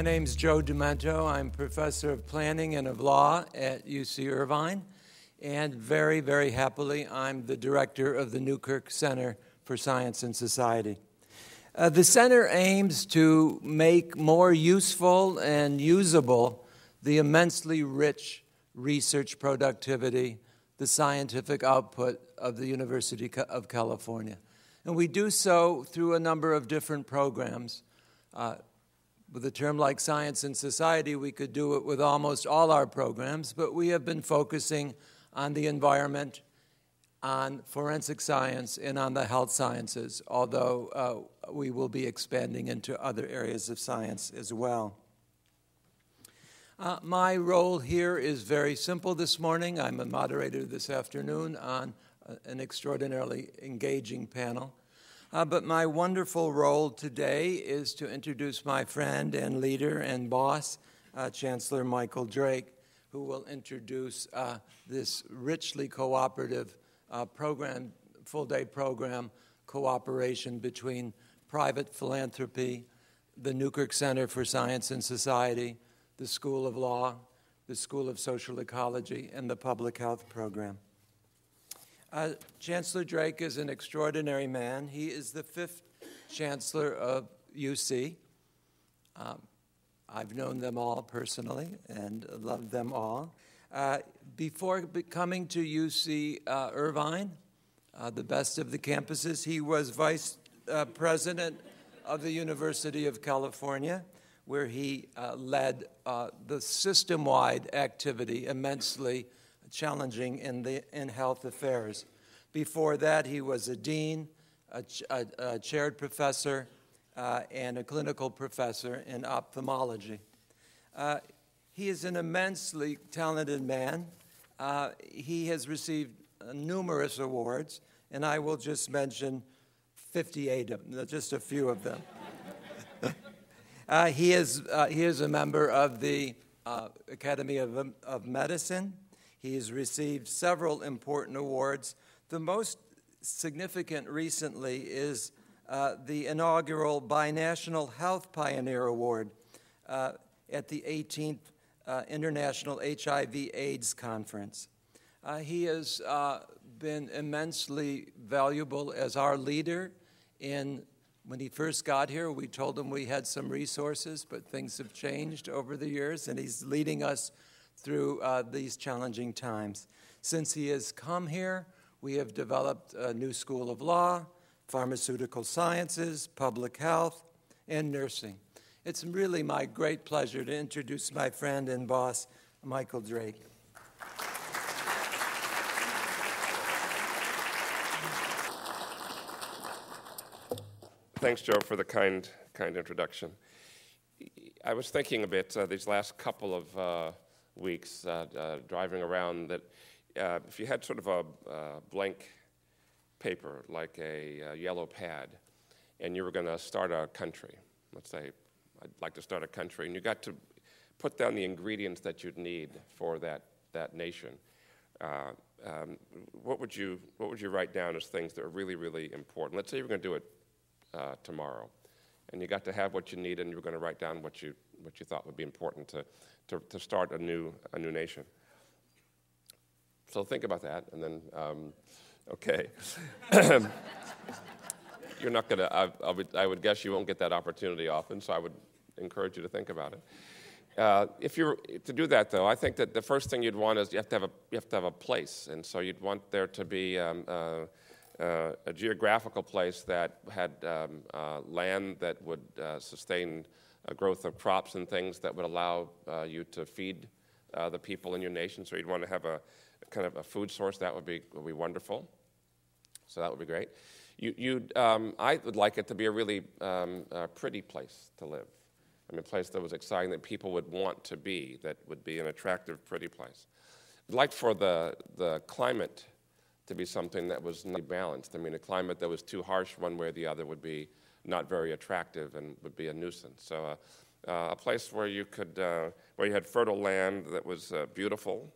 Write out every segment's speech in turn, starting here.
my name's Joe DiMento. I'm professor of planning and of law at UC Irvine. And very, very happily, I'm the director of the Newkirk Center for Science and Society. Uh, the center aims to make more useful and usable the immensely rich research productivity, the scientific output of the University of California. And we do so through a number of different programs. Uh, with a term like science and society, we could do it with almost all our programs, but we have been focusing on the environment, on forensic science, and on the health sciences, although uh, we will be expanding into other areas of science as well. Uh, my role here is very simple this morning. I'm a moderator this afternoon on uh, an extraordinarily engaging panel. Uh, but my wonderful role today is to introduce my friend and leader and boss, uh, Chancellor Michael Drake, who will introduce uh, this richly cooperative uh, program, full day program cooperation between private philanthropy, the Newkirk Center for Science and Society, the School of Law, the School of Social Ecology, and the Public Health Program. Uh, Chancellor Drake is an extraordinary man. He is the fifth chancellor of UC. Um, I've known them all personally and loved them all. Uh, before coming to UC uh, Irvine, uh, the best of the campuses, he was vice uh, president of the University of California, where he uh, led the system wide activity immensely challenging in, the, in health affairs. Before that, he was a dean, a, a, a chaired professor, uh, and a clinical professor in ophthalmology. Uh, he is an immensely talented man. Uh, he has received numerous awards, and I will just mention 58 of them, just a few of them. Uh, he, is, uh, he is a member of the uh, Academy of, of Medicine. He has received several important awards. The most significant recently is uh, the inaugural Binational Health Pioneer Award uh, at the 18th uh, International HIV/AIDS Conference. Uh, he has uh, been immensely valuable as our leader in when he first got here, we told him we had some resources, but things have changed over the years, and he's leading us through uh, these challenging times. Since he has come here, we have developed a new school of law, pharmaceutical sciences, public health, and nursing. It's really my great pleasure to introduce my friend and boss, Michael Drake. Thanks, Joe, for the kind, kind introduction. I was thinking a bit uh, these last couple of uh, weeks uh, uh, driving around that uh, if you had sort of a blank paper, like a, a yellow pad, and you were going to start a country, let's say, I'd like to start a country, and you got to put down the ingredients that you'd need for that, that nation. Uh, um, what would you what would you write down as things that are really really important? Let's say you're going to do it uh, tomorrow, and you got to have what you need, and you were going to write down what you what you thought would be important to, to, to start a new a new nation. So think about that, and then, um, okay. You're not going to, I would I would guess you won't get that opportunity often, so I would encourage you to think about it. Uh, if you're to do that, though, I think that the first thing you'd want is you have to have a you have to have a place, and so you'd want there to be um, uh, uh, a geographical place that had um, uh, land that would uh, sustain growth of crops and things that would allow uh, you to feed the people in your nation. So you'd want to have a kind of a food source, that would be, would be wonderful. So that would be great. You, um, I would like it to be a really um, uh, pretty place to live. I mean, a place that was exciting, that people would want to be, that would be an attractive, pretty place. I'd like for the, the climate to be something that was not balanced. I mean, a climate that was too harsh one way or the other would be not very attractive and would be a nuisance. So, uh, uh, a place where you could, uh, where you had fertile land that was beautiful,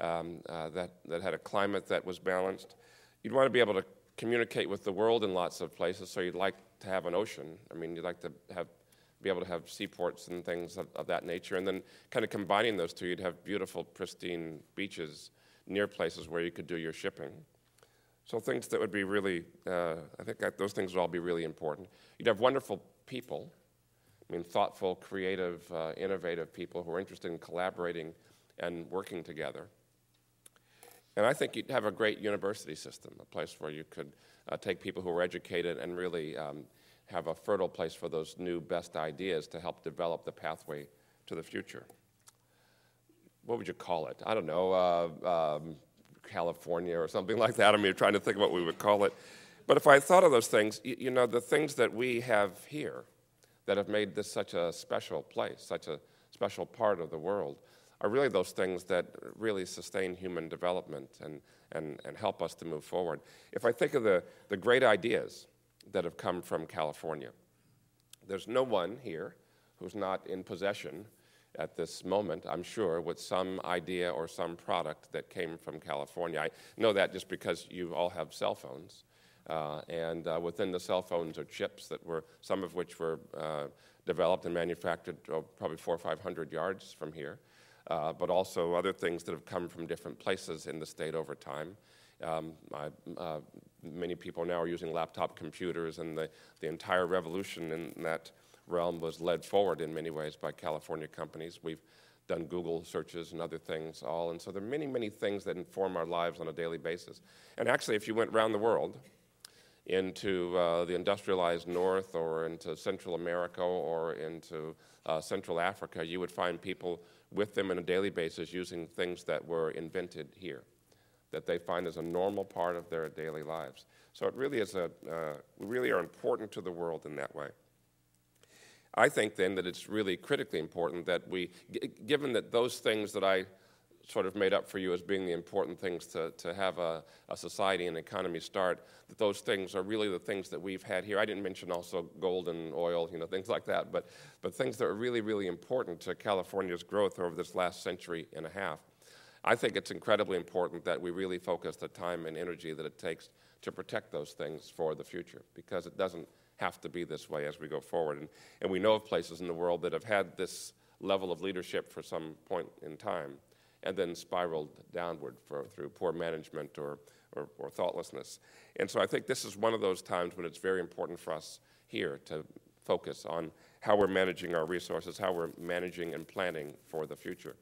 um, that, that had a climate that was balanced. You'd want to be able to communicate with the world in lots of places, so you'd like to have an ocean. I mean, you'd like to have be able to have seaports and things of, of that nature. And then kind of combining those two, you'd have beautiful, pristine beaches near places where you could do your shipping. So things that would be really, uh, I think that those things would all be really important. You'd have wonderful people, I mean, thoughtful, creative, uh, innovative people who are interested in collaborating and working together. And I think you'd have a great university system, a place where you could uh, take people who are educated and really um, have a fertile place for those new best ideas to help develop the pathway to the future. What would you call it? I don't know, uh, um, California or something like that. I mean, trying to think of what we would call it. But if I thought of those things, you, you know, the things that we have here that have made this such a special place, such a special part of the world, are really those things that really sustain human development and, and, and help us to move forward. If I think of the, the great ideas that have come from California, there's no one here who's not in possession at this moment, I'm sure, with some idea or some product that came from California. I know that just because you all have cell phones. Uh, and uh, within the cell phones are chips that were, some of which were uh, developed and manufactured oh, probably four or five hundred yards from here uh, but also other things that have come from different places in the state over time. Um, I, uh, many people now are using laptop computers, and the, the entire revolution in that realm was led forward in many ways by California companies. We've done Google searches and other things all, and so there are many, many things that inform our lives on a daily basis. And actually, if you went around the world, into uh, the industrialized north or into Central America or into uh, Central Africa, you would find people with them on a daily basis using things that were invented here, that they find as a normal part of their daily lives. So it really is a, uh, we really are important to the world in that way. I think then that it's really critically important that we, given that those things that I sort of made up for you as being the important things to, to have a, a society and economy start, that those things are really the things that we've had here. I didn't mention also gold and oil, you know, things like that, but, but things that are really, really important to California's growth over this last century and a half. I think it's incredibly important that we really focus the time and energy that it takes to protect those things for the future because it doesn't have to be this way as we go forward. And, and we know of places in the world that have had this level of leadership for some point in time and then spiraled downward for, through poor management or, or, or, thoughtlessness. And so I think this is one of those times when it's very important for us here to focus on how we're managing our resources, how we're managing and planning for the future.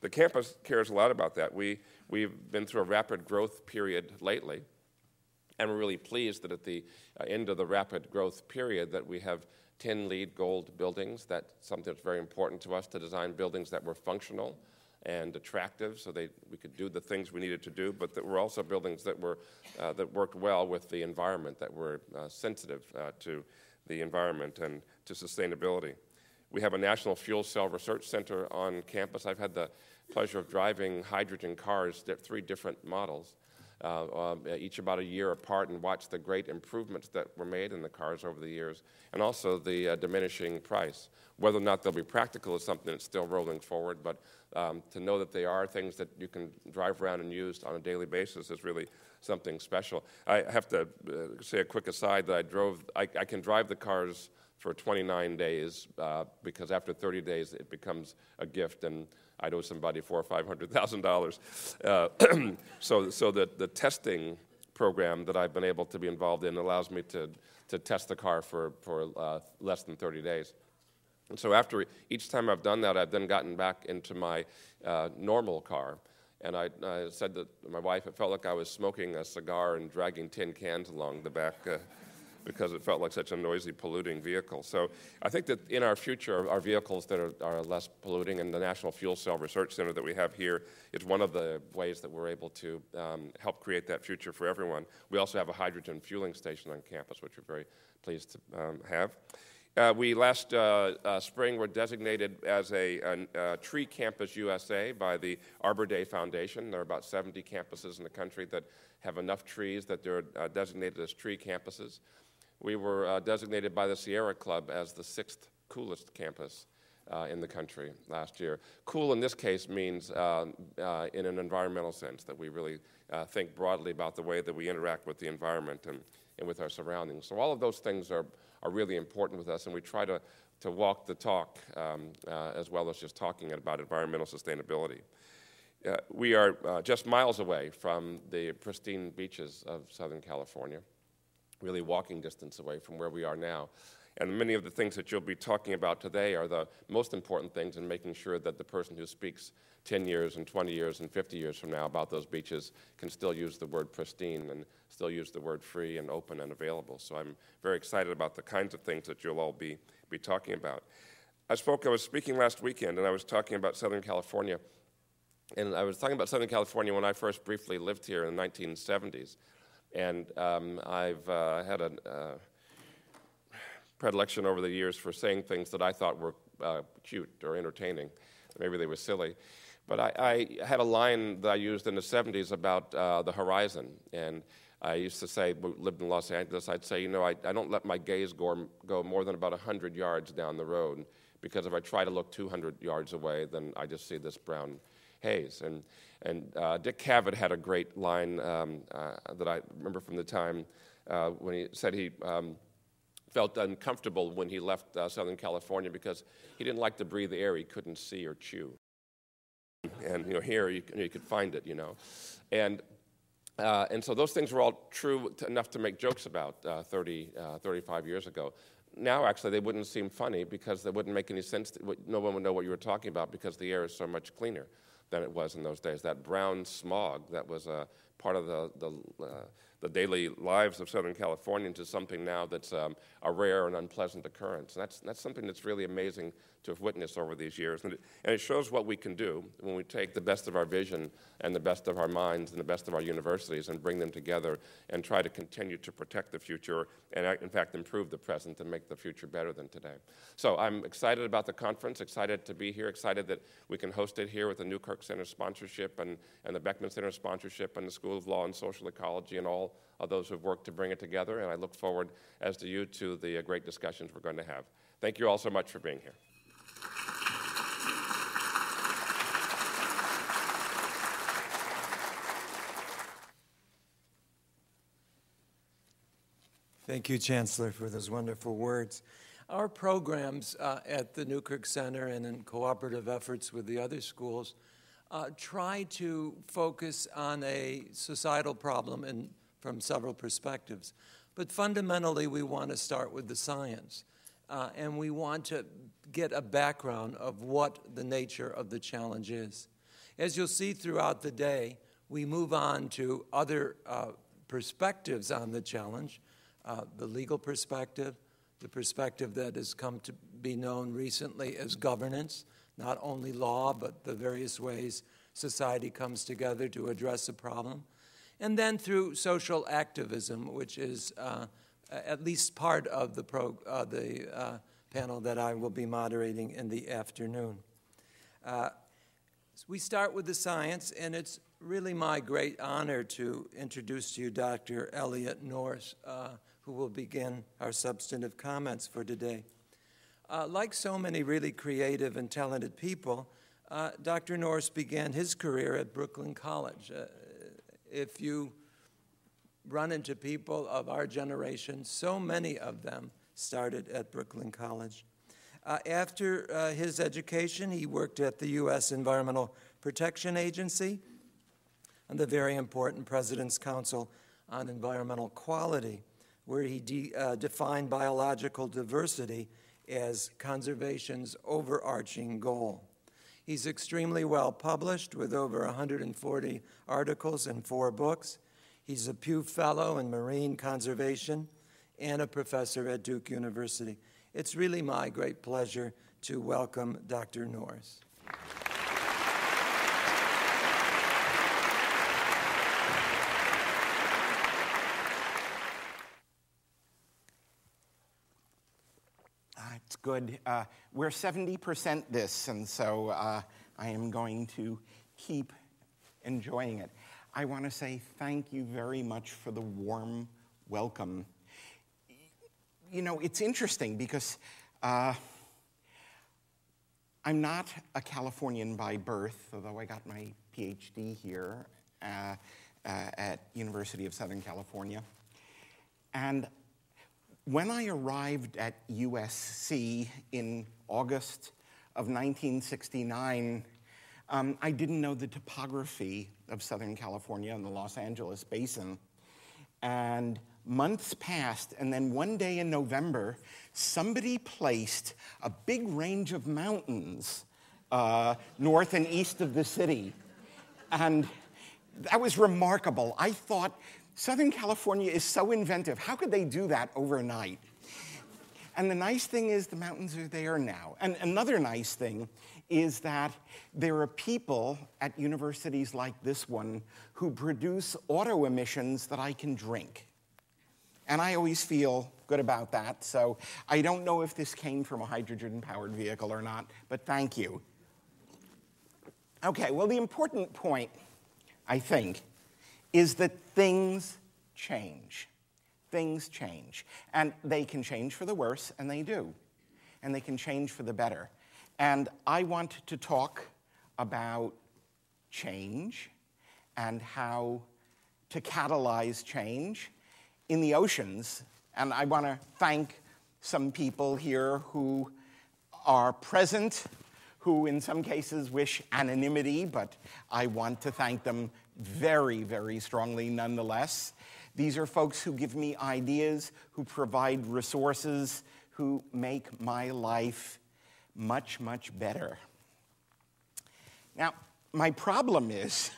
The campus cares a lot about that. We, we've been through a rapid growth period lately, and we're really pleased that at the uh, end of the rapid growth period that we have 10 LEED gold buildings. That's something that's very important to us to design buildings that were functional, and attractive so they, we could do the things we needed to do, but that were also buildings that, were, uh, that worked well with the environment, that were uh, sensitive uh, to the environment and to sustainability. We have a National Fuel Cell Research Center on campus. I've had the pleasure of driving hydrogen cars, three different models, uh, uh, each about a year apart, and watch the great improvements that were made in the cars over the years, and also the uh, diminishing price. Whether or not they'll be practical is something that's still rolling forward, but um, to know that they are things that you can drive around and use on a daily basis is really something special. I have to uh, say a quick aside that I drove, I, I can drive the cars for 29 days uh, because after 30 days it becomes a gift and I owe somebody four or five hundred thousand dollars. Uh, so, so the, the testing program that I've been able to be involved in allows me to, to test the car for, for uh, less than 30 days. And so after each time I've done that, I've then gotten back into my uh, normal car. And I, I, said to my wife, it felt like I was smoking a cigar and dragging tin cans along the back uh, because it felt like such a noisy, polluting vehicle. So I think that in our future, our vehicles that are, are less polluting, and the National Fuel Cell Research Center that we have here is one of the ways that we're able to um, help create that future for everyone. We also have a hydrogen fueling station on campus, which we're very pleased to um, have. Uh, we last uh, uh, spring were designated as a, a, a, Tree Campus USA by the Arbor Day Foundation. There are about 70 campuses in the country that have enough trees that they're uh, designated as tree campuses. We were uh, designated by the Sierra Club as the sixth coolest campus uh, in the country last year. Cool in this case means um, in an environmental sense, that we really think broadly about the way that we interact with the environment and, and with our surroundings. So all of those things are, are really important with us, and we try to, to walk the talk um, uh, as well as just talking about environmental sustainability. Uh, we are uh, just miles away from the pristine beaches of Southern California, really walking distance away from where we are now. And many of the things that you'll be talking about today are the most important things in making sure that the person who speaks 10 years and 20 years and 50 years from now about those beaches can still use the word pristine and still use the word free and open and available. So I'm very excited about the kinds of things that you'll all be, be talking about. I spoke, I was speaking last weekend and I was talking about Southern California. And I was talking about Southern California when I first briefly lived here in the 1970s. And um, I've uh, had a. Uh, predilection over the years for saying things that I thought were uh, cute or entertaining. Maybe they were silly. But I, I, had a line that I used in the 70s about uh, the horizon. And I used to say, we lived in Los Angeles, I'd say, you know, I, I don't let my gaze go, go more than about 100 yards down the road because if I try to look 200 yards away, then I just see this brown haze. And, and uh, Dick Cavett had a great line um, uh, that I remember from the time uh, when he said he um, felt uncomfortable when he left uh, Southern California because he didn't like to breathe the air he couldn't see or chew. And you know, here you, you could find it, you know, and uh, and so those things were all true to, enough to make jokes about uh, 30, uh, 35 years ago. Now, actually, they wouldn't seem funny because they wouldn't make any sense. To, no one would know what you were talking about because the air is so much cleaner than it was in those days. That brown smog that was a part of the, the uh, the daily lives of Southern Californians is something now that's um, a rare and unpleasant occurrence. And that's, that's something that's really amazing to have witnessed over these years. And it, and it shows what we can do when we take the best of our vision and the best of our minds and the best of our universities and bring them together and try to continue to protect the future and, in fact, improve the present and make the future better than today. So I'm excited about the conference, excited to be here, excited that we can host it here with the Newkirk Center sponsorship and, and the Beckman Center sponsorship and the School of Law and Social Ecology and all of those who've worked to bring it together. And I look forward, as do you, to the uh, great discussions we're going to have. Thank you all so much for being here. Thank you, Chancellor, for those wonderful words. Our programs uh, at the Newkirk Center and in cooperative efforts with the other schools uh, try to focus on a societal problem in from several perspectives. But fundamentally, we want to start with the science. Uh, and we want to get a background of what the nature of the challenge is. As you'll see throughout the day, we move on to other uh, perspectives on the challenge uh, the legal perspective, the perspective that has come to be known recently as governance, not only law, but the various ways society comes together to address a problem and then through social activism, which is uh, at least part of the, pro, uh, the uh, panel that I will be moderating in the afternoon. Uh, we start with the science, and it's really my great honor to introduce to you Dr. Elliott Norse, uh, who will begin our substantive comments for today. Uh, like so many really creative and talented people, Dr. Norse began his career at Brooklyn College if you run into people of our generation, so many of them started at Brooklyn College. Uh, after uh, his education, he worked at the U.S. Environmental Protection Agency and the very important President's Council on Environmental Quality, where he de- uh, defined biological diversity as conservation's overarching goal. He's extremely well published with over 140 articles and four books. He's a Pew Fellow in Marine Conservation and a professor at Duke University. It's really my great pleasure to welcome Dr. Norse. It's good. Uh, we're 70% this, and so uh, I am going to keep enjoying it. I want to say thank you very much for the warm welcome. You know, it's interesting because uh, I'm not a Californian by birth, although I got my PhD here uh, uh, at University of Southern California. And when I arrived at USC in August of 1969, um, I didn't know the topography of Southern California and the Los Angeles basin. And months passed, and then one day in November, somebody placed a big range of mountains uh, north and east of the city. And that was remarkable. I thought, Southern California is so inventive. How could they do that overnight? And the nice thing is, the mountains are there now. And another nice thing is that there are people at universities like this one who produce auto emissions that I can drink. And I always feel good about that. So I don't know if this came from a hydrogen powered vehicle or not, but thank you. Okay, well, the important point, I think, is that things change. Things change. And they can change for the worse, and they do. And they can change for the better. And I want to talk about change and how to catalyze change in the oceans. And I want to thank some people here who are present, who in some cases wish anonymity, but I want to thank them very, very strongly nonetheless. These are folks who give me ideas, who provide resources, who make my life much, much better. Now, my problem is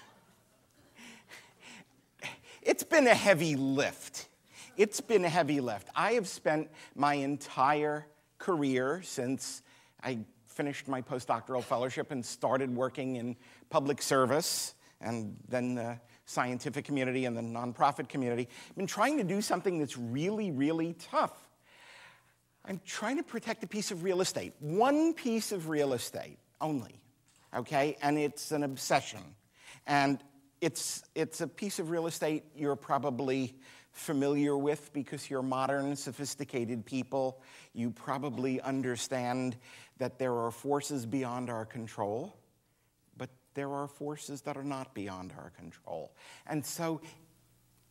it's been a heavy lift. It's been a heavy lift. I have spent my entire career since I finished my postdoctoral fellowship and started working in public service and then the scientific community and the nonprofit community. I've been trying to do something that's really, really tough. I'm trying to protect a piece of real estate, one piece of real estate only, okay? And it's an obsession. And it's, it's a piece of real estate you're probably familiar with because you're modern, sophisticated people. You probably understand that there are forces beyond our control, there are forces that are not beyond our control. And so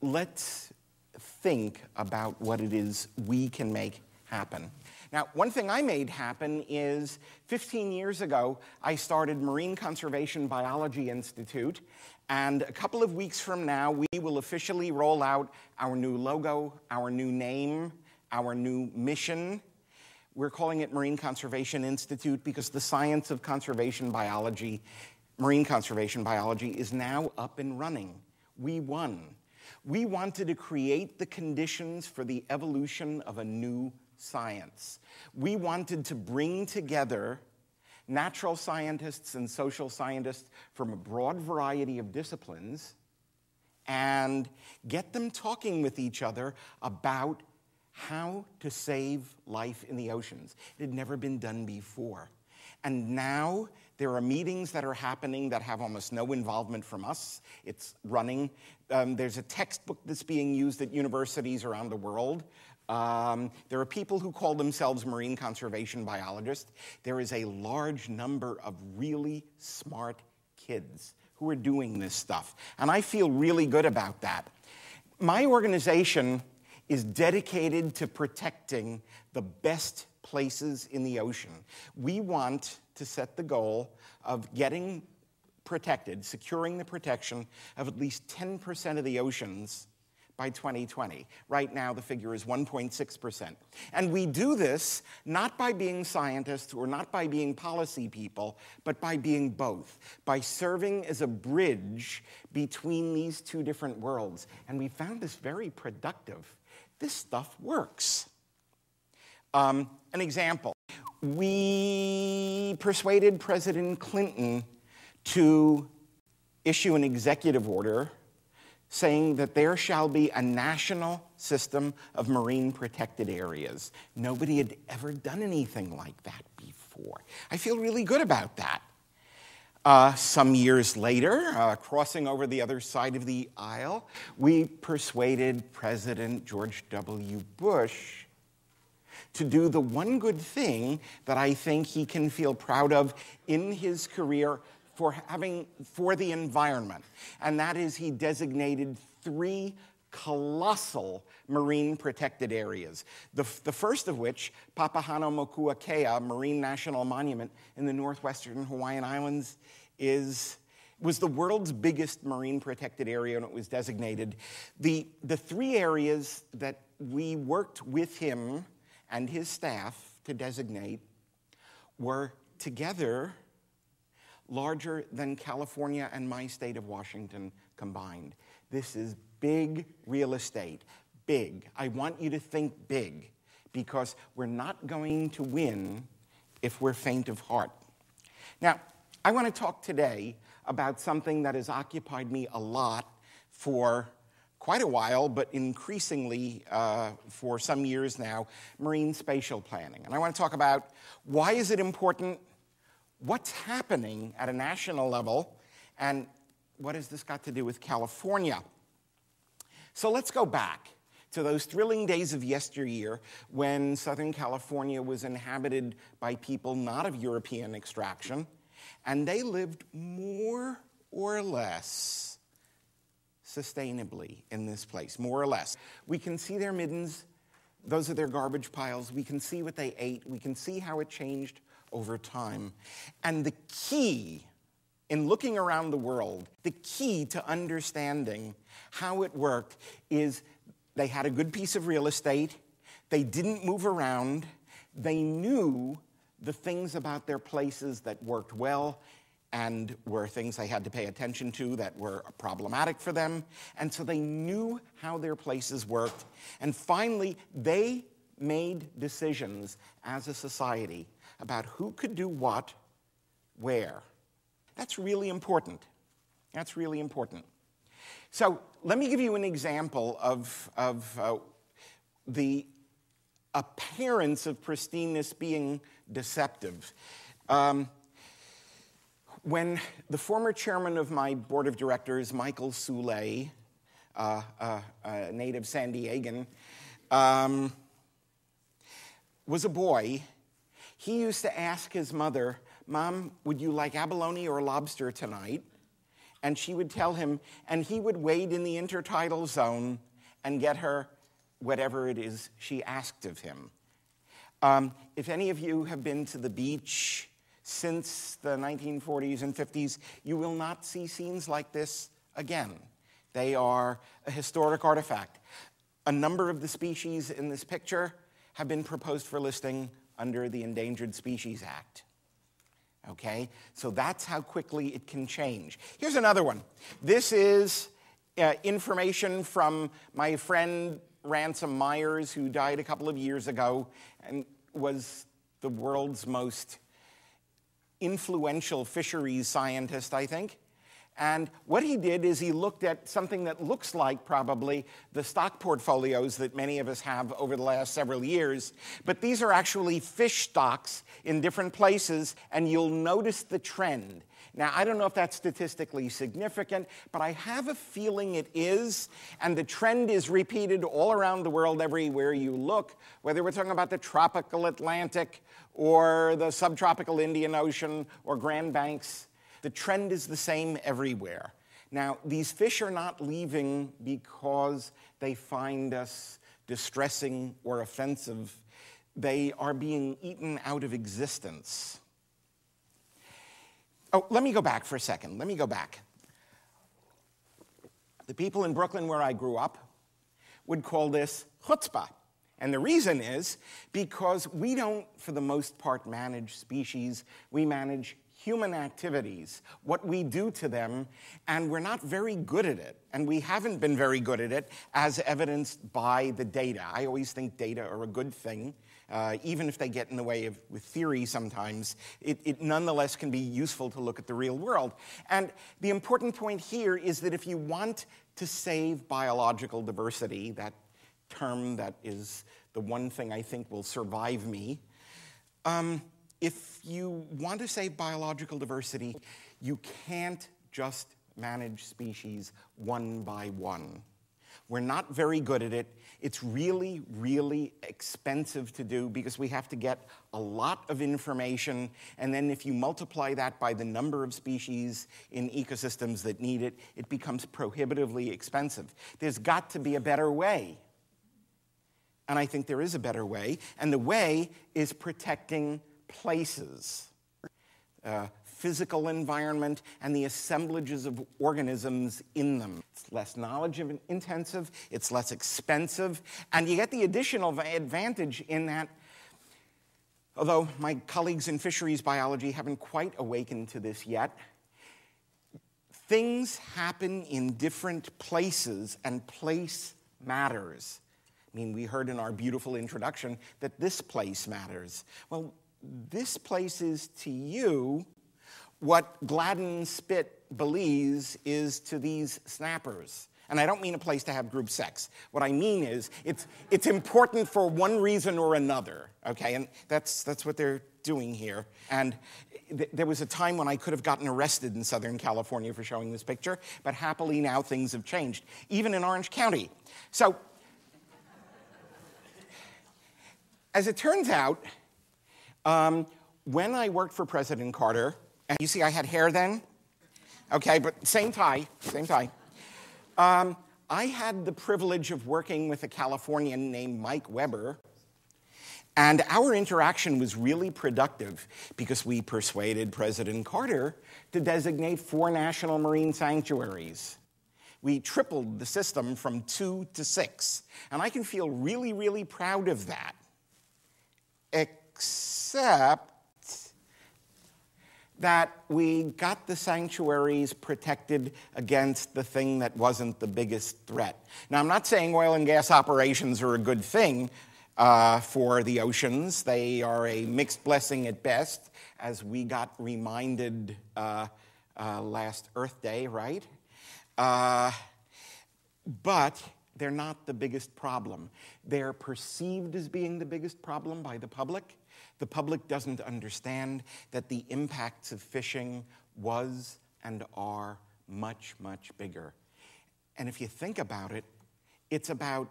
let's think about what it is we can make happen. Now, one thing I made happen is 15 years ago, I started Marine Conservation Biology Institute, and a couple of weeks from now, we will officially roll out our new logo, our new name, our new mission. We're calling it Marine Conservation Institute because the science of conservation biology, marine conservation biology, is now up and running. We won. We wanted to create the conditions for the evolution of a new science. We wanted to bring together natural scientists and social scientists from a broad variety of disciplines and get them talking with each other about how to save life in the oceans. It had never been done before. And now there are meetings that are happening that have almost no involvement from us. It's running. Um, there's a textbook that's being used at universities around the world um, there are people who call themselves marine conservation biologists. There is a large number of really smart kids who are doing this stuff. And I feel really good about that. My organization is dedicated to protecting the best places in the ocean. We want to set the goal of getting protected, securing the protection of at least 10% of the oceans by 2020. Right now, the figure is 1.6%. And we do this not by being scientists or not by being policy people, but by being both, by serving as a bridge between these two different worlds. And we found this very productive. This stuff works. Um, an example we persuaded President Clinton to issue an executive order saying that there shall be a national system of marine protected areas. Nobody had ever done anything like that before. I feel really good about that. Uh, some years later, uh, crossing over the other side of the aisle, we persuaded President George W. Bush to do the one good thing that I think he can feel proud of in his career for having for the environment and that is he designated three colossal marine protected areas. The, the first of which, Papahanaumokuakea Marine National Monument in the northwestern Hawaiian Islands, is was the world's biggest marine protected area and it was designated. The, the three areas that we worked with him and his staff to designate were together larger than California and my state of Washington combined. This is big real estate. Big. I want you to think big because we're not going to win if we're faint of heart. Now, I want to talk today about something that has occupied me a lot for quite a while, but increasingly uh, for some years now, marine spatial planning. And I want to talk about why is it important, what's happening at a national level, and what has this got to do with California? So let's go back to those thrilling days of yesteryear when Southern California was inhabited by people not of European extraction and they lived more or less sustainably in this place, more or less. We can see their middens, those are their garbage piles. We can see what they ate. We can see how it changed over time. And the key in looking around the world, the key to understanding how it worked is they had a good piece of real estate, they didn't move around, they knew the things about their places that worked well and were things they had to pay attention to that were problematic for them. And so they knew how their places worked. And finally, they made decisions as a society about who could do what, where. That's really important. That's really important. So let me give you an example of, of uh, the appearance of pristineness being deceptive. Um, when the former chairman of my board of directors, Michael Soule, uh, uh, a native San Diegan, um, was a boy, he used to ask his mother, Mom, would you like abalone or lobster tonight? And she would tell him, and he would wade in the intertidal zone and get her whatever it is she asked of him. Um, if any of you have been to the beach since the 1940s and 50s, you will not see scenes like this again. They are a historic artifact. A number of the species in this picture have been proposed for listing under the Endangered Species Act. Okay? So that's how quickly it can change. Here's another one. This is uh, information from my friend Ransom Myers, who died a couple of years ago and was the world's most influential fisheries scientist, I think. And what he did is he looked at something that looks like probably the stock portfolios that many of us have over the last several years. But these are actually fish stocks in different places, and you'll notice the trend. Now, I don't know if that's statistically significant, but I have a feeling it is, and the trend is repeated all around the world everywhere you look, whether we're talking about the tropical Atlantic or the subtropical Indian Ocean or Grand Banks. The trend is the same everywhere. Now, these fish are not leaving because they find us distressing or offensive. They are being eaten out of existence. Oh, let me go back for a second. Let me go back. The people in Brooklyn, where I grew up, would call this chutzpah. And the reason is because we don't, for the most part, manage species, we manage human activities, what we do to them, and we're not very good at it. And we haven't been very good at it, as evidenced by the data. I always think data are a good thing uh, even if they get in the way of with theory sometimes, it, it nonetheless can be useful to look at the real world. And the important point here is that if you want to save biological diversity, that term that is the one thing I think will survive me, um, if you want to save biological diversity, you can't just manage species one by one. We're not very good at it. It's really, really expensive to do because we have to get a lot of information. And then, if you multiply that by the number of species in ecosystems that need it, it becomes prohibitively expensive. There's got to be a better way. And I think there is a better way. And the way is protecting places. Uh, physical environment and the assemblages of organisms in them. It's less knowledge intensive, it's less expensive, and you get the additional advantage in that. Although my colleagues in fisheries biology haven't quite awakened to this yet, things happen in different places and place matters. I mean, we heard in our beautiful introduction that this place matters. Well, this place is to you what Gladden Spit Belize is to these snappers. And I don't mean a place to have group sex. What I mean is it's, it's important for one reason or another, okay? And that's, that's what they're doing here. And th- there was a time when I could have gotten arrested in Southern California for showing this picture, but happily now things have changed, even in Orange County. So, as it turns out, um, when I worked for President Carter, and you see, I had hair then. Okay, but same tie, same tie. Um, I had the privilege of working with a Californian named Mike Weber. And our interaction was really productive because we persuaded President Carter to designate four national marine sanctuaries. We tripled the system from two to six. And I can feel really, really proud of that. Except that we got the sanctuaries protected against the thing that wasn't the biggest threat. Now, I'm not saying oil and gas operations are a good thing uh, for the oceans, they are a mixed blessing at best, as we got reminded uh, uh, last Earth Day, right? Uh, but they're not the biggest problem. They're perceived as being the biggest problem by the public the public doesn't understand that the impacts of fishing was and are much, much bigger. And if you think about it, it's about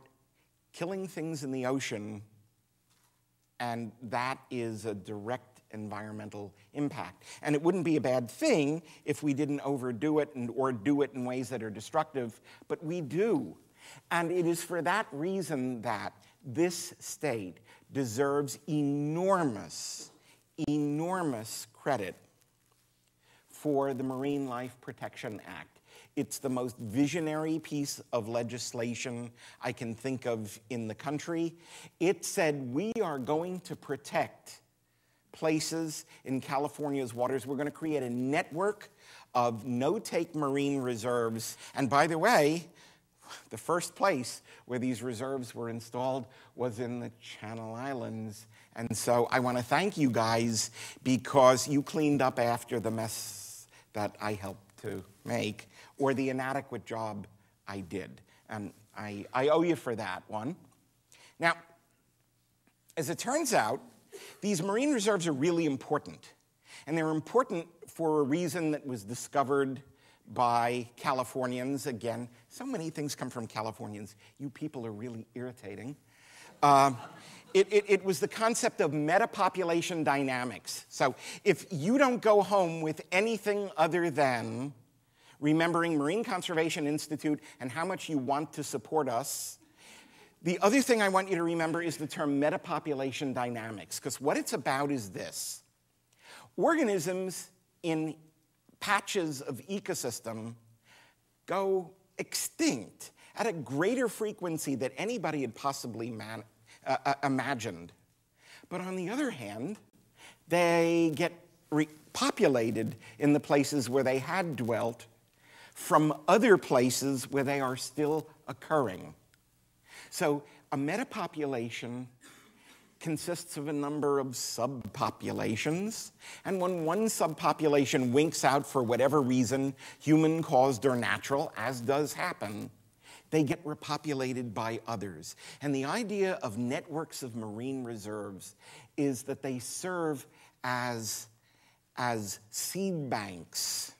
killing things in the ocean, and that is a direct environmental impact. And it wouldn't be a bad thing if we didn't overdo it and, or do it in ways that are destructive, but we do. And it is for that reason that this state deserves enormous, enormous credit for the Marine Life Protection Act. It's the most visionary piece of legislation I can think of in the country. It said we are going to protect places in California's waters. We're going to create a network of no take marine reserves. And by the way, the first place where these reserves were installed was in the Channel Islands. And so I want to thank you guys because you cleaned up after the mess that I helped to make or the inadequate job I did. And I, I owe you for that one. Now, as it turns out, these marine reserves are really important. And they're important for a reason that was discovered by Californians. Again, so many things come from Californians. You people are really irritating. Um, it, it, it, was the concept of metapopulation dynamics. So if you don't go home with anything other than remembering Marine Conservation Institute and how much you want to support us, the other thing I want you to remember is the term metapopulation dynamics, because what it's about is this organisms in patches of ecosystem go extinct at a greater frequency than anybody had possibly man, uh, uh, imagined. But on the other hand, they get repopulated in the places where they had dwelt from other places where they are still occurring. So a metapopulation consists of a number of subpopulations. And when one subpopulation winks out for whatever reason, human caused or natural, as does happen, they get repopulated by others. And the idea of networks of marine reserves is that they serve as, as seed banks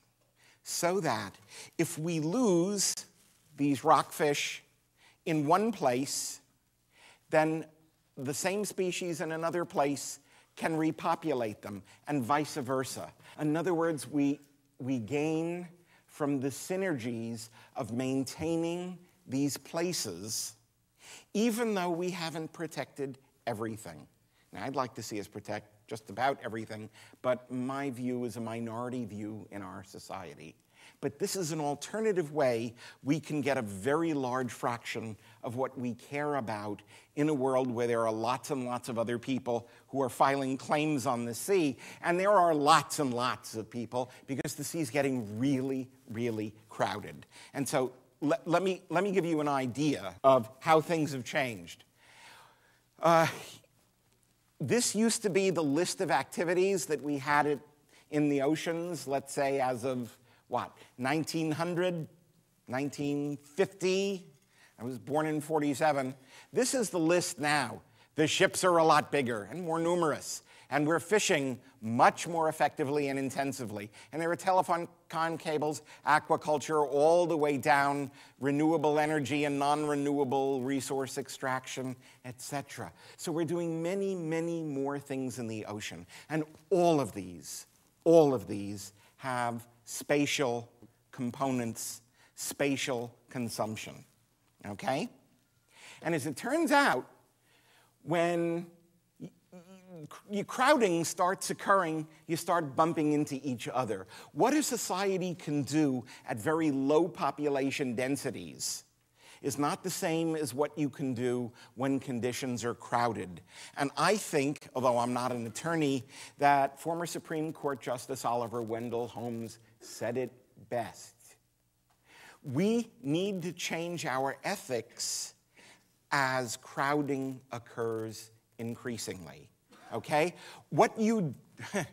so that if we lose these rockfish in one place, then the same species in another place can repopulate them, and vice versa. In other words, we, we gain from the synergies of maintaining these places, even though we haven't protected everything. Now, I'd like to see us protect just about everything, but my view is a minority view in our society. But this is an alternative way we can get a very large fraction of what we care about in a world where there are lots and lots of other people who are filing claims on the sea. And there are lots and lots of people because the sea is getting really, really crowded. And so let, let, me, let me give you an idea of how things have changed. Uh, this used to be the list of activities that we had it in the oceans, let's say as of what, 1900, 1950? I was born in 47. This is the list now. The ships are a lot bigger and more numerous, and we're fishing much more effectively and intensively. And there are telephone con cables, aquaculture, all the way down renewable energy and non-renewable resource extraction, etc. So we're doing many, many more things in the ocean. And all of these, all of these have spatial components, spatial consumption. Okay? And as it turns out, when your crowding starts occurring, you start bumping into each other. What a society can do at very low population densities is not the same as what you can do when conditions are crowded. And I think, although I'm not an attorney, that former Supreme Court Justice Oliver Wendell Holmes said it best. We need to change our ethics as crowding occurs increasingly. Okay? What you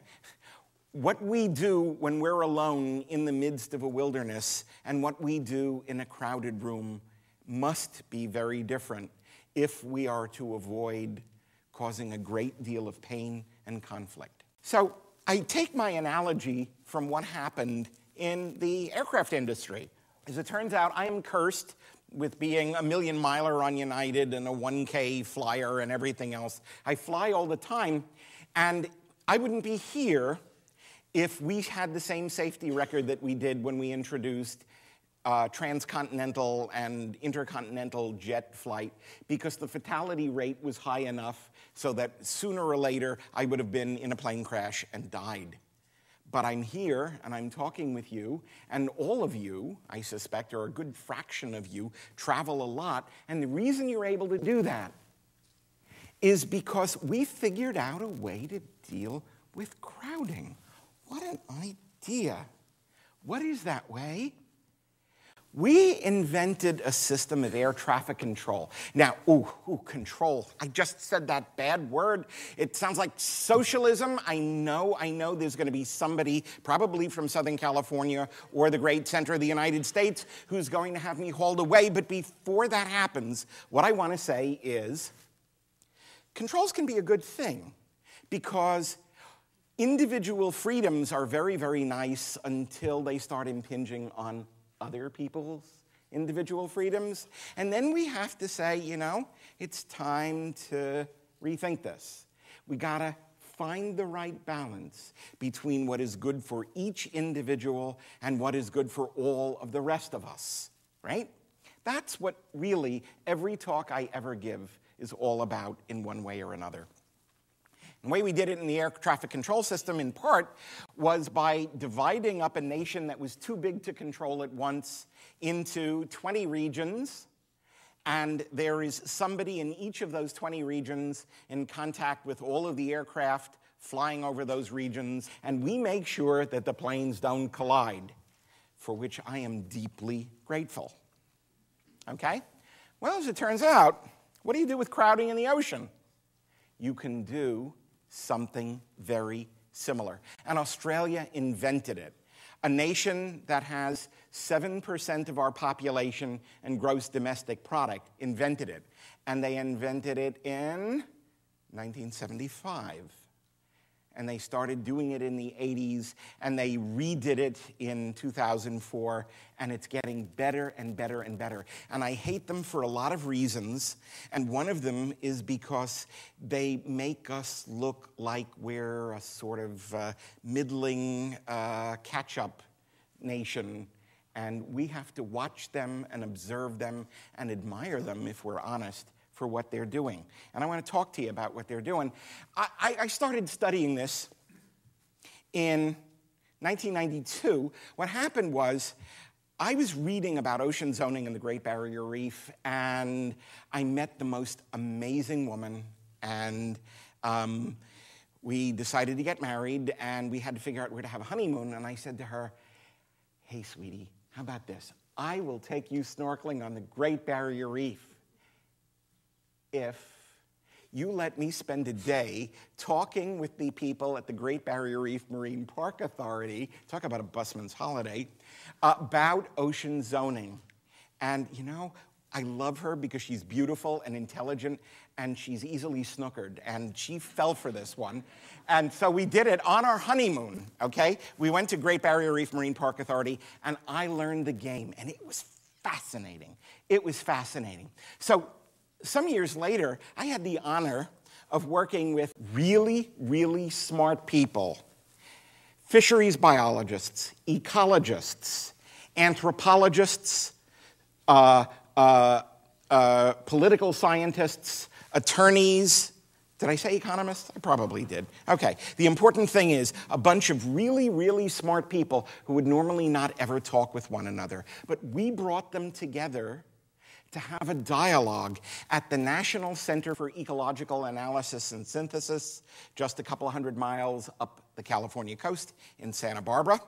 what we do when we're alone in the midst of a wilderness and what we do in a crowded room must be very different if we are to avoid causing a great deal of pain and conflict. So, I take my analogy from what happened in the aircraft industry. As it turns out, I am cursed with being a million miler on United and a 1K flyer and everything else. I fly all the time, and I wouldn't be here if we had the same safety record that we did when we introduced uh, transcontinental and intercontinental jet flight because the fatality rate was high enough so that sooner or later I would have been in a plane crash and died. But I'm here and I'm talking with you, and all of you, I suspect, or a good fraction of you, travel a lot. And the reason you're able to do that is because we figured out a way to deal with crowding. What an idea! What is that way? We invented a system of air traffic control. Now, ooh, ooh, control. I just said that bad word. It sounds like socialism. I know, I know there's going to be somebody, probably from Southern California or the great center of the United States, who's going to have me hauled away. But before that happens, what I want to say is controls can be a good thing because individual freedoms are very, very nice until they start impinging on other people's individual freedoms. And then we have to say, you know, it's time to rethink this. We gotta find the right balance between what is good for each individual and what is good for all of the rest of us, right? That's what really every talk I ever give is all about in one way or another. The way we did it in the air traffic control system, in part, was by dividing up a nation that was too big to control at once into 20 regions. And there is somebody in each of those 20 regions in contact with all of the aircraft flying over those regions. And we make sure that the planes don't collide, for which I am deeply grateful. Okay? Well, as it turns out, what do you do with crowding in the ocean? You can do something very similar. And Australia invented it. A nation that has 7% of our population and gross domestic product invented it. And they invented it in 1975. And they started doing it in the 80s, and they redid it in 2004, and it's getting better and better and better. And I hate them for a lot of reasons, and one of them is because they make us look like we're a sort of uh, middling uh, catch up nation. And we have to watch them and observe them and admire them if we're honest for what they're doing. And I want to talk to you about what they're doing. I, I started studying this in 1992. What happened was, I was reading about ocean zoning in the Great Barrier Reef, and I met the most amazing woman, and um, we decided to get married, and we had to figure out where to have a honeymoon. And I said to her, Hey, sweetie, how about this? I will take you snorkeling on the Great Barrier Reef if you let me spend a day talking with the people at the Great Barrier Reef Marine Park Authority, talk about a busman's holiday, about ocean zoning. And you know, I love her because she's beautiful and intelligent and she's easily snookered. And she fell for this one. And so we did it on our honeymoon, okay? We went to Great Barrier Reef Marine Park Authority and I learned the game and it was fascinating. It was fascinating. So some years later, I had the honor of working with really, really smart people fisheries biologists, ecologists, anthropologists, uh, uh, uh, political scientists, attorneys. Did I say economists? I probably did. Okay. The important thing is a bunch of really, really smart people who would normally not ever talk with one another. But we brought them together to have a dialogue at the National Center for Ecological Analysis and Synthesis, just a couple hundred miles up the California coast in Santa Barbara.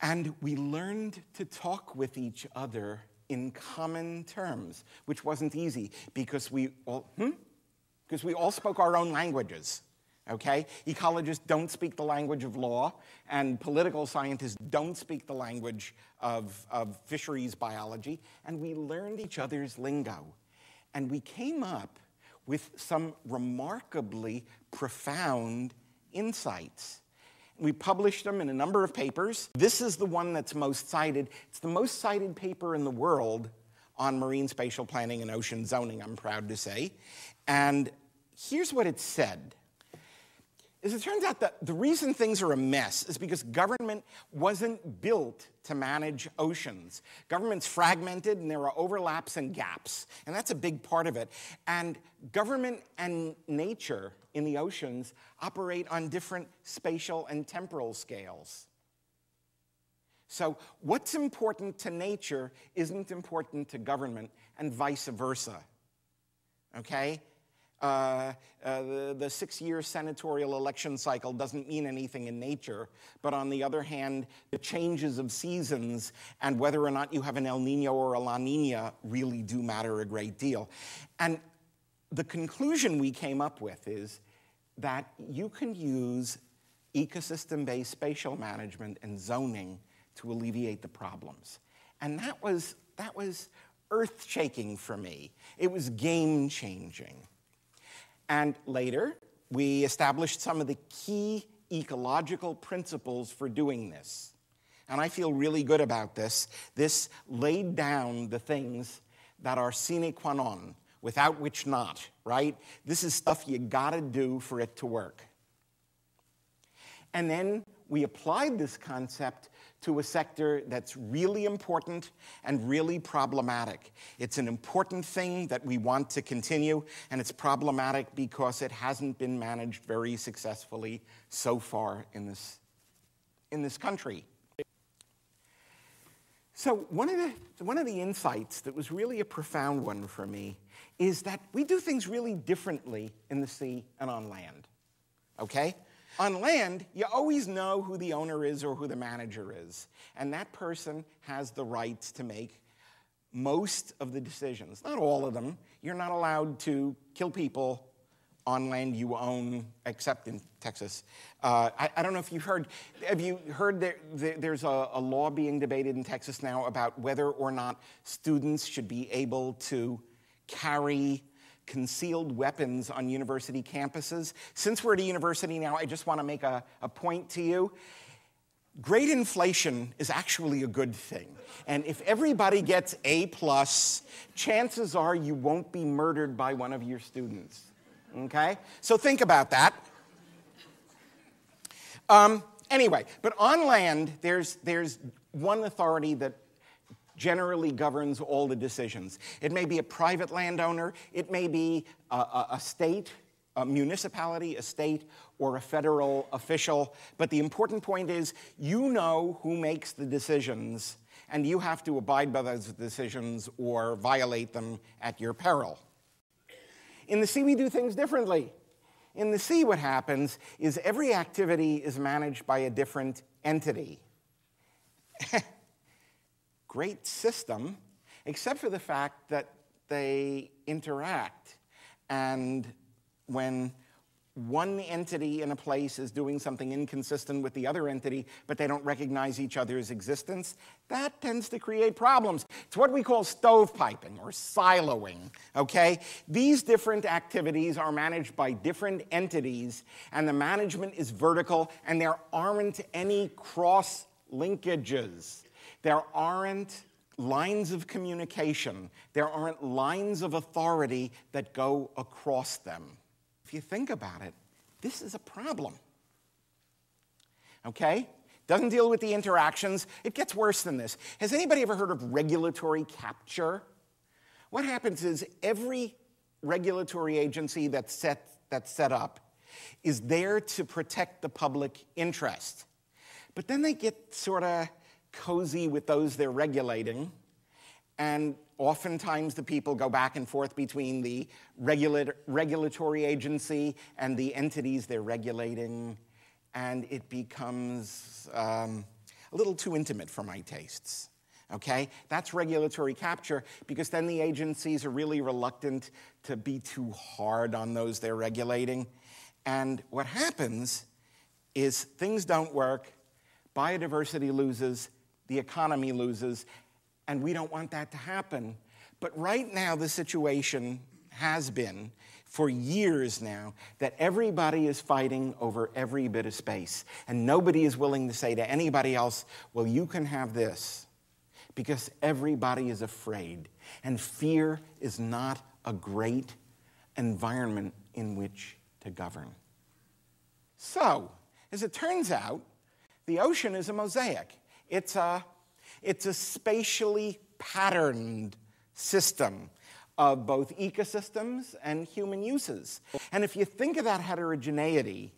And we learned to talk with each other in common terms, which wasn't easy because we all, hmm? Because we all spoke our own languages okay? Ecologists don't speak the language of law, and political scientists don't speak the language of, of fisheries biology, and we learned each other's lingo. And we came up with some remarkably profound insights. We published them in a number of papers. This is the one that's most cited. It's the most cited paper in the world on marine spatial planning and ocean zoning, I'm proud to say. And here's what it said is it turns out that the reason things are a mess is because government wasn't built to manage oceans. Government's fragmented and there are overlaps and gaps, and that's a big part of it. And government and nature in the oceans operate on different spatial and temporal scales. So, what's important to nature isn't important to government, and vice versa. Okay? Uh, uh, the, the six year senatorial election cycle doesn't mean anything in nature. But on the other hand, the changes of seasons and whether or not you have an El Nino or a La Nina really do matter a great deal. And the conclusion we came up with is that you can use ecosystem based spatial management and zoning to alleviate the problems. And that was, that was earth shaking for me, it was game changing. And later, we established some of the key ecological principles for doing this. And I feel really good about this. This laid down the things that are sine qua non, without which not, right? This is stuff you gotta do for it to work. And then we applied this concept to a sector that's really important and really problematic. It's an important thing that we want to continue, and it's problematic because it hasn't been managed very successfully so far in this, in this country. So, one of, the, one of the insights that was really a profound one for me is that we do things really differently in the sea and on land. Okay? On land, you always know who the owner is or who the manager is, and that person has the rights to make most of the decisions. Not all of them. You're not allowed to kill people on land you own, except in Texas. Uh, I, I, don't know if you've heard. Have you heard there, there, there's a, a law being debated in Texas now about whether or not students should be able to carry concealed weapons on university campuses. Since we're at a university now, I just want to make a, a point to you. Great inflation is actually a good thing. And if everybody gets A plus, chances are you won't be murdered by one of your students. Okay? So think about that. Um, anyway, but on land, there's, there's one authority that generally governs all the decisions. It may be a private landowner, it may be a, a, a state, a municipality, a state, or a federal official. But the important point is you know who makes the decisions, and you have to abide by those decisions or violate them at your peril. In the sea, we do things differently. In the sea, what happens is every activity is managed by a different entity. Great system, except for the fact that they interact. And when one entity in a place is doing something inconsistent with the other entity, but they don't recognize each other's existence, that tends to create problems. It's what we call stovepiping or siloing, okay? These different activities are managed by different entities, and the management is vertical, and there aren't any cross linkages. There aren't lines of communication, there aren't lines of authority that go across them If you think about it, this is a problem. Okay? Doesn't deal with the interactions. It gets worse than this. Has anybody ever heard of regulatory capture? What happens is every regulatory agency that's set, that's set up is there to protect the public interest. But then they get sort of cozy with those they're regulating, and Oftentimes, the people go back and forth between the regulatory agency and the entities they're regulating, and it becomes um, a little too intimate for my tastes. Okay? That's regulatory capture because then the agencies are really reluctant to be too hard on those they're regulating. And what happens is things don't work, biodiversity loses, the economy loses, and we don't want that to happen. But right now, the situation has been for years now that everybody is fighting over every bit of space. And nobody is willing to say to anybody else, well, you can have this. Because everybody is afraid. And fear is not a great environment in which to govern. So, as it turns out, the ocean is a mosaic. It's a it's a spatially patterned system of both ecosystems and human uses. And if you think of that heterogeneity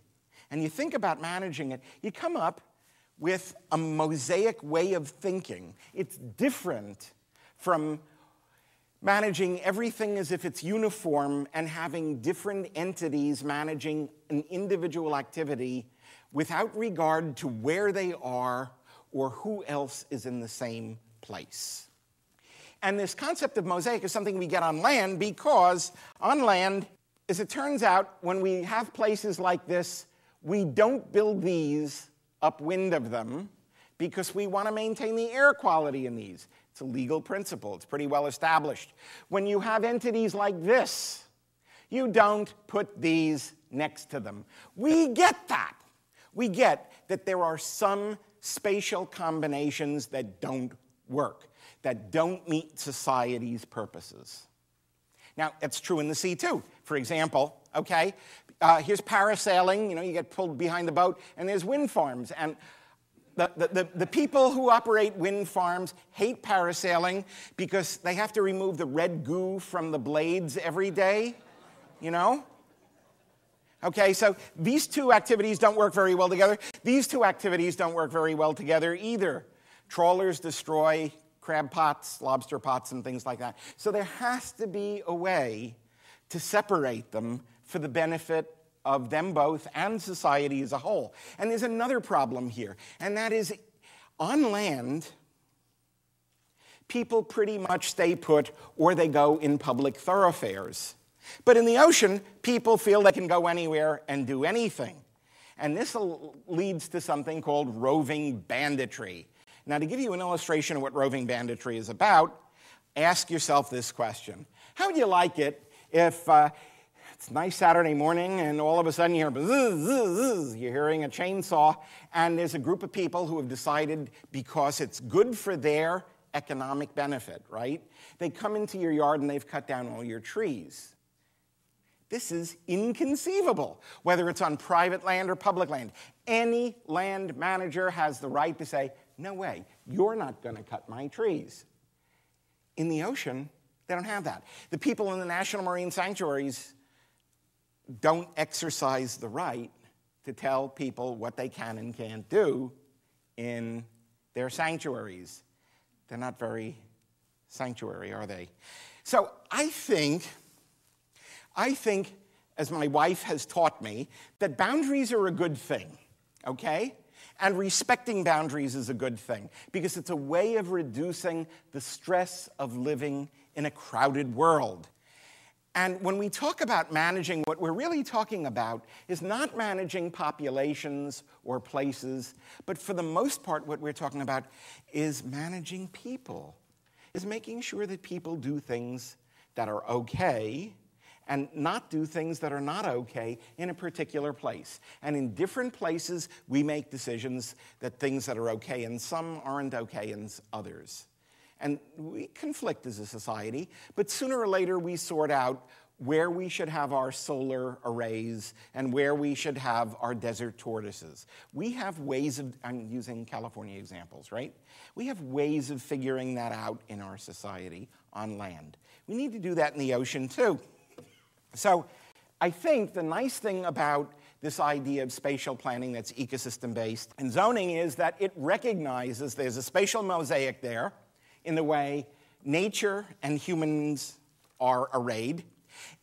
and you think about managing it, you come up with a mosaic way of thinking. It's different from managing everything as if it's uniform and having different entities managing an individual activity without regard to where they are or who else is in the same place. And this concept of mosaic is something we get on land because on land, as it turns out, when we have places like this, we don't build these upwind of them because we want to maintain the air quality in these. It's a legal principle, it's pretty well established. When you have entities like this, you don't put these next to them. We get that. We get that there are some spatial combinations that don't work, that don't meet society's purposes. Now, it's true in the sea too. For example, okay, uh, here's parasailing, you know, you get pulled behind the boat, and there's wind farms. And the, the, the, people who operate wind farms hate parasailing because they have to remove the red goo from the blades every day, you know? Okay, so these two activities don't work very well together. These two activities don't work very well together either. Trawlers destroy crab pots, lobster pots, and things like that. So there has to be a way to separate them for the benefit of them both and society as a whole. And there's another problem here, and that is on land, people pretty much stay put or they go in public thoroughfares. But in the ocean, people feel they can go anywhere and do anything. And this leads to something called roving banditry. Now, to give you an illustration of what roving banditry is about, ask yourself this question How would you like it If uh, it's a nice Saturday morning and all of a sudden you hear zzz, zzz, zzz, you're hearing a chainsaw, and there's a group of people who have decided because it's good for their economic benefit, right? They come into your yard and they've cut down all your trees. This is inconceivable, whether it's on private land or public land. Any land manager has the right to say, no way, you're not going to cut my trees. In the ocean, they don't have that. The people in the national marine sanctuaries don't exercise the right to tell people what they can and can't do in their sanctuaries. They're not very sanctuary, are they? So I think I think, as my wife has taught me, that boundaries are a good thing, okay? And respecting boundaries is a good thing because it's a way of reducing the stress of living in a crowded world. And when we talk about managing, what we're really talking about is not managing populations or places, but for the most part, what we're talking about is managing people, is making sure that people do things that are okay and not do things that are not okay in a particular place. And in different places, we make decisions that things that are okay and some aren't okay in others. And we conflict as a society, but sooner or later we sort out where we should have our solar arrays and where we should have our desert tortoises. We have ways of, I'm using California examples, right? We have ways of figuring that out in our society on land. We need to do that in the ocean too. So I think the nice thing about this idea of spatial planning that's ecosystem based and zoning is that it recognizes there's a spatial mosaic there in the way nature and humans are arrayed.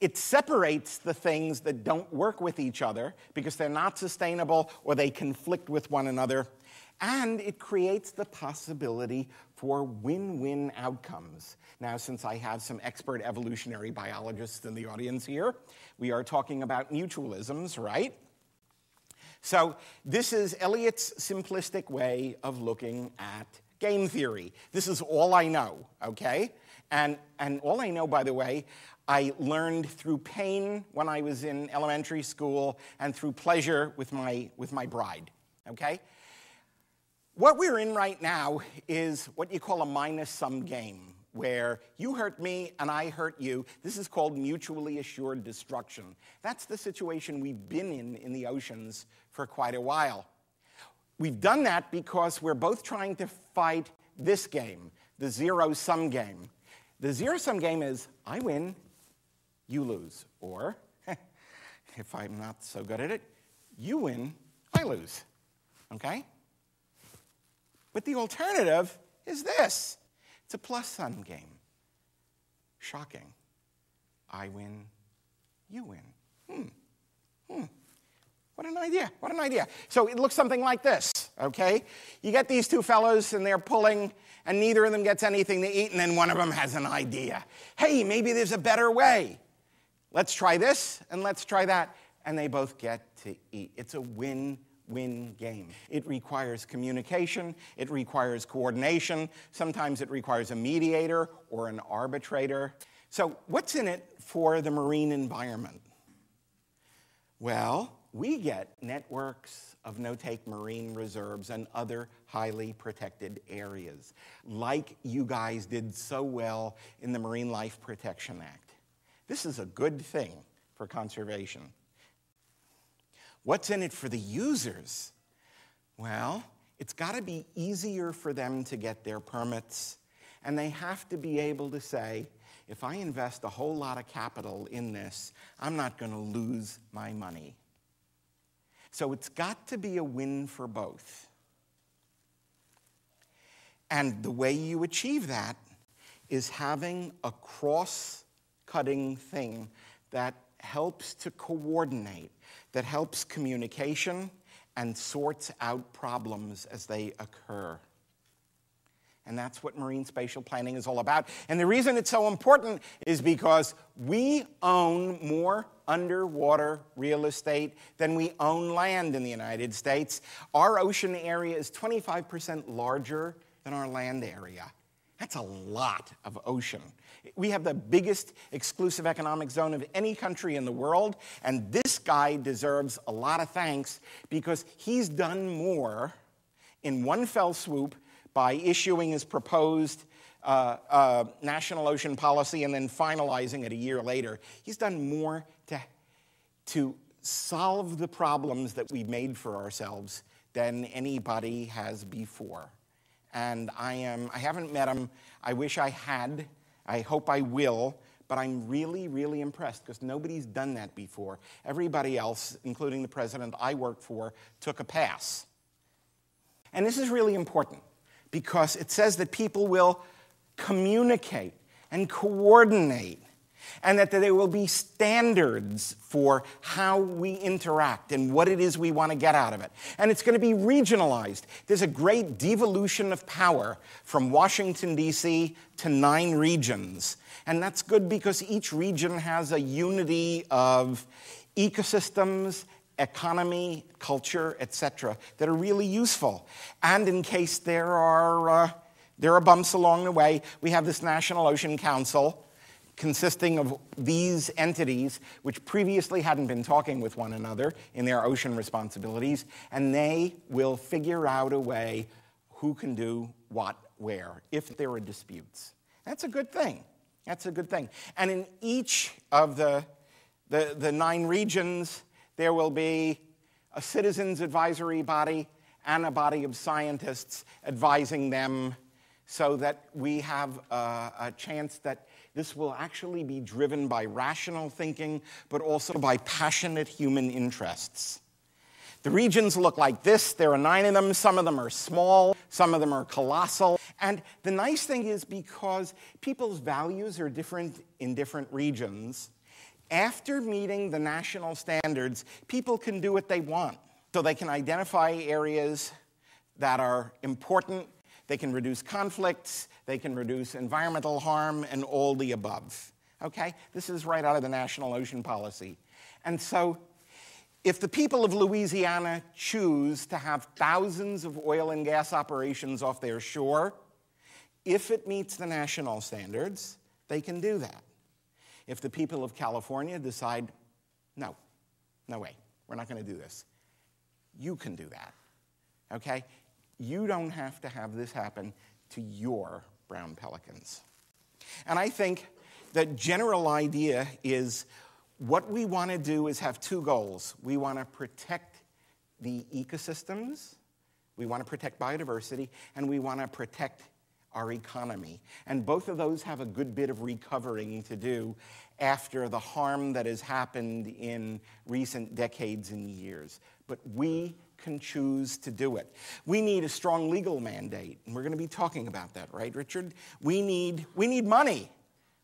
It separates the things that don't work with each other because they're not sustainable or they conflict with one another. And it creates the possibility for win win outcomes. Now, since I have some expert evolutionary biologists in the audience here, we are talking about mutualisms, right? So, this is Elliott's simplistic way of looking at game theory. This is all I know, okay? And, and all I know, by the way, I learned through pain when I was in elementary school and through pleasure with my, with my bride, okay? What we're in right now is what you call a minus sum game where you hurt me and I hurt you. This is called mutually assured destruction. That's the situation we've been in in the oceans for quite a while. We've done that because we're both trying to fight this game, the zero sum game. The zero sum game is I win, you lose. Or, if I'm not so good at it, you win, I lose. Okay? But the alternative is this it's a plus sum game. Shocking. I win, you win. Hmm. Hmm. What an idea. What an idea. So it looks something like this, okay? You get these two fellows and they're pulling, and neither of them gets anything to eat, and then one of them has an idea. Hey, maybe there's a better way. Let's try this and let's try that. And they both get to eat. It's a win win game. It requires communication, it requires coordination, sometimes it requires a mediator or an arbitrator. So, what's in it for the marine environment? Well, we get networks of no take marine reserves and other highly protected areas, like you guys did so well in the Marine Life Protection Act. This is a good thing for conservation. What's in it for the users? Well, it's got to be easier for them to get their permits, and they have to be able to say, if I invest a whole lot of capital in this, I'm not going to lose my money. So it's got to be a win for both. And the way you achieve that is having a cross cutting thing that helps to coordinate that helps communication and sorts out problems as they occur. And that's what marine spatial planning is all about. And the reason it's so important is because we own more underwater real estate than we own land in the United States. Our ocean area is 25% larger than our land area. That's a lot of ocean. We have the biggest exclusive economic zone of any country in the world, and this guy deserves a lot of thanks because he's done more in one fell swoop by issuing his proposed uh, uh, national ocean policy and then finalizing it a year later. He's done more to, to solve the problems that we've made for ourselves than anybody has before. And I, am, I haven't met him. I wish I had. I hope I will. But I'm really, really impressed because nobody's done that before. Everybody else, including the president I work for, took a pass. And this is really important because it says that people will communicate and coordinate and that there will be standards for how we interact and what it is we want to get out of it. And it's going to be regionalized. There's a great devolution of power from Washington, D.C. to nine regions. And that's good because each region has a unity of ecosystems, economy, culture, etc., that are really useful. And in case there are, uh, there are bumps along the way, we have this National Ocean Council consisting of these entities, which previously hadn't been talking with one another in their ocean responsibilities, and they will figure out a way who can do what where if there are disputes. That's a good thing. That's a good thing. And in each of the, the, the nine regions, there will be a citizens advisory body and a body of scientists advising them so that we have a, a chance that this will actually be driven by rational thinking, but also by passionate human interests. The regions look like this. There are nine of them. Some of them are small, some of them are colossal. And the nice thing is because people's values are different in different regions, after meeting the national standards, people can do what they want. So they can identify areas that are important they can reduce conflicts, they can reduce environmental harm, and all the above. Okay? This is right out of the National Ocean Policy. And so, if the people of Louisiana choose to have thousands of oil and gas operations off their shore, if it meets the national standards, they can do that. If the people of California decide, no, no way, we're not going to do this, you can do that. Okay? You don't have to have this happen to your brown pelicans. And I think the general idea is what we want to do is have two goals. We want to protect the ecosystems, we want to protect biodiversity, and we want to protect our economy. And both of those have a good bit of recovering to do after the harm that has happened in recent decades and years. But we can choose to do it. We need a strong legal mandate, and we're going to be talking about that, right, Richard? We need, we need money.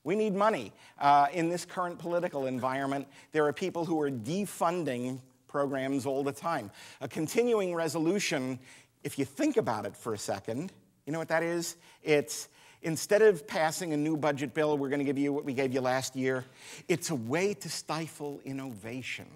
We need money. Uh, in this current political environment, there are people who are defunding programs all the time. A continuing resolution, if you think about it for a second, you know what that is? It's instead of passing a new budget bill, we're going to give you what we gave you last year. It's a way to stifle innovation.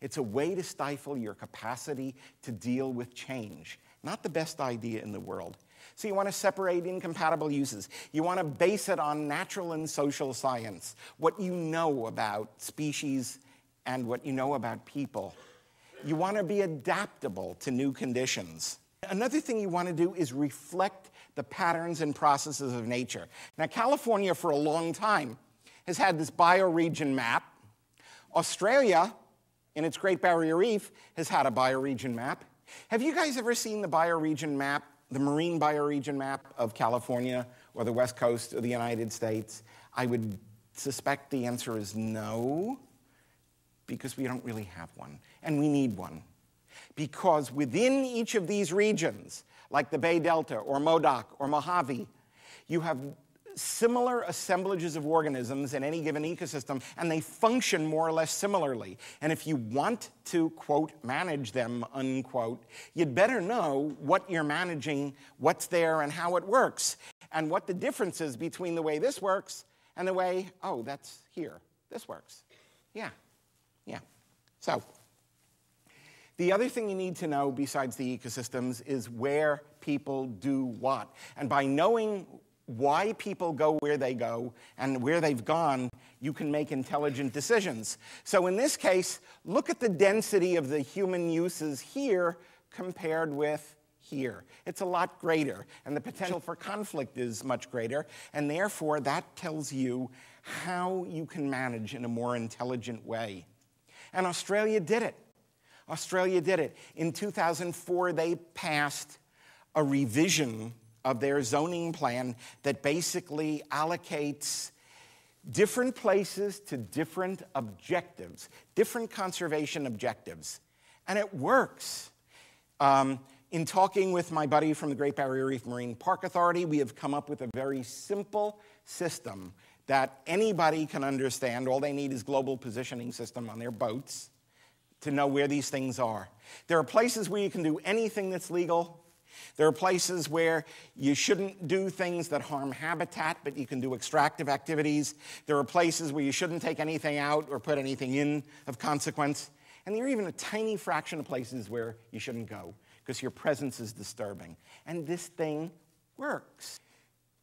It's a way to stifle your capacity to deal with change. Not the best idea in the world. So, you want to separate incompatible uses. You want to base it on natural and social science, what you know about species and what you know about people. You want to be adaptable to new conditions. Another thing you want to do is reflect the patterns and processes of nature. Now, California, for a long time, has had this bioregion map. Australia in its Great Barrier Reef has had a bioregion map. Have you guys ever seen the bioregion map, the marine bioregion map of California or the west coast of the United States? I would suspect the answer is no, because we don't really have one, and we need one. Because within each of these regions, like the Bay Delta or Modoc or Mojave, you have similar assemblages of organisms in any given ecosystem, and they function more or less similarly. And if you want to, quote, manage them, unquote, you'd better know what you're managing, what's there, and how it works, and what the difference is between the way this works and the way, oh, that's here. This works. Yeah, yeah. So, the other thing you need to know besides the ecosystems is where people do what. And by knowing why people go where they go and where they've gone, you can make intelligent decisions. So, in this case, look at the density of the human uses here compared with here. It's a lot greater, and the potential for conflict is much greater, and therefore that tells you how you can manage in a more intelligent way. And Australia did it. Australia did it. In 2004, they passed a revision of their zoning plan that basically allocates different places to different objectives, different conservation objectives. And it works. Um, in talking with my buddy from the Great Barrier Reef Marine Park Authority, we have come up with a very simple system that anybody can understand. All they need is global positioning system on their boats to know where these things are. There are places where you can do anything that's legal. There are places where you shouldn't do things that harm habitat, but you can do extractive activities. There are places where you shouldn't take anything out or put anything in of consequence. And there are even a tiny fraction of places where you shouldn't go because your presence is disturbing. And this thing works.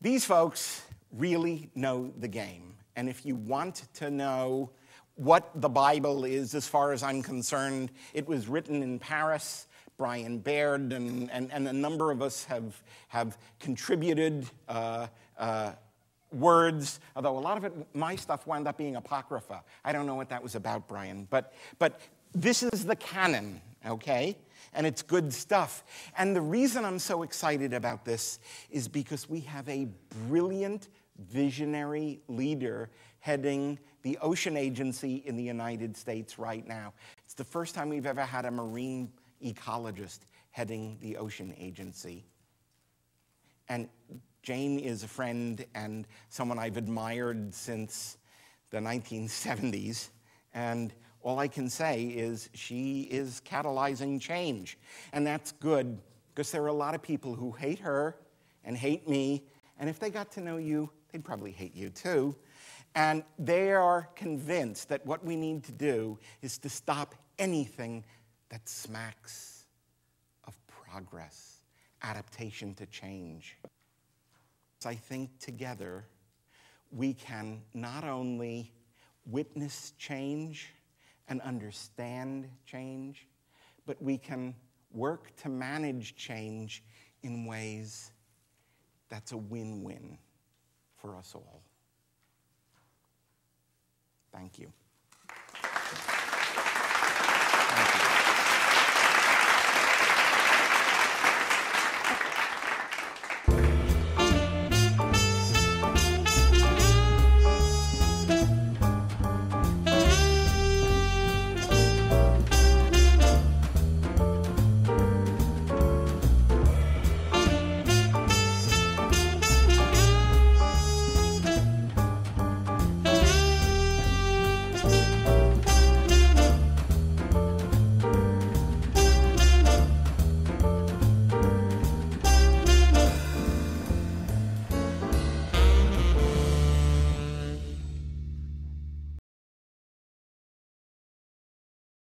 These folks really know the game. And if you want to know what the Bible is, as far as I'm concerned, it was written in Paris. Brian Baird and, and, and a number of us have, have contributed uh, uh, words, although a lot of it, my stuff wound up being apocrypha. I don't know what that was about, Brian. But, but this is the canon, okay? and it's good stuff. And the reason I'm so excited about this is because we have a brilliant, visionary leader heading the Ocean Agency in the United States right now. It's the first time we've ever had a marine ecologist heading the Ocean Agency. And Jane is a friend and someone I've admired since the 1970s. And all I can say is she is catalyzing change. And that's good because there are a lot of people who hate her and hate me. And if they got to know you, they'd probably hate you too. And they are convinced that what we need to do is to stop anything that smacks of progress, adaptation to change. So I think together we can not only witness change, and understand change, but we can work to manage change in ways that's a win win for us all. Thank you.